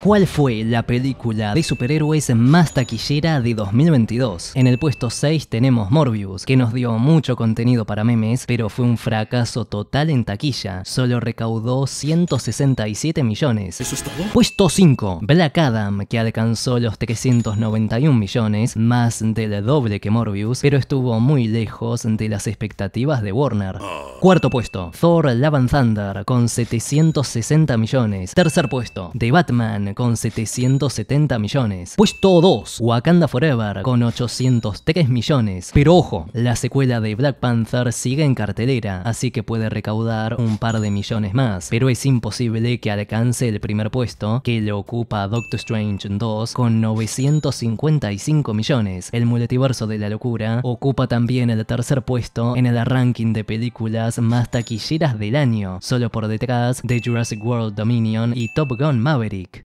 ¿Cuál fue la película de superhéroes más taquillera de 2022? En el puesto 6 tenemos Morbius, que nos dio mucho contenido para memes, pero fue un fracaso total en taquilla. Solo recaudó 167 millones. ¿Eso es todo? Puesto 5, Black Adam, que alcanzó los 391 millones, más del doble que Morbius, pero estuvo muy lejos de las expectativas de Warner. Cuarto puesto, Thor Love and Thunder, con 760 millones. Tercer puesto, The Batman, con 770 millones. Puesto 2, Wakanda Forever, con 803 millones. Pero ojo, la secuela de Black Panther sigue en cartelera, así que puede recaudar un par de millones más. Pero es imposible que alcance el primer puesto, que lo ocupa Doctor Strange 2, con 955 millones. El multiverso de la locura ocupa también el tercer puesto en el ranking de películas más taquilleras del año, solo por detrás de Jurassic World Dominion y Top Gun Maverick.